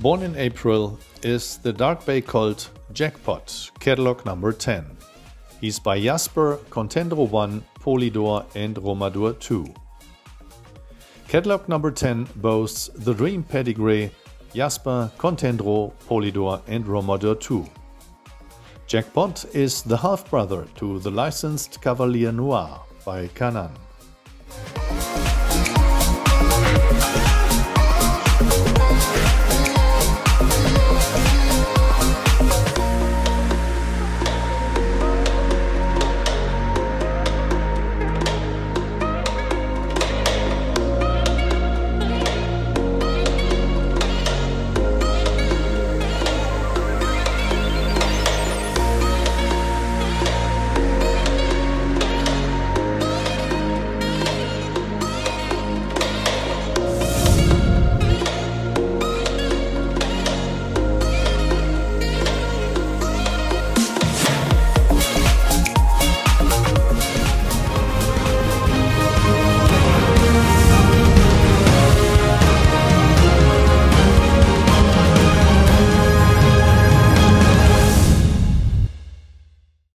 Born in April is the Dark Bay Colt Jackpot, catalog number 10. He's by Jasper, Contendro 1, Polydor and Romadour 2. Catalog number 10 boasts the Dream Pedigree Jasper, Contendro, Polydor and Romadour 2. Jackpot is the half-brother to the licensed Cavalier Noir by Kannan.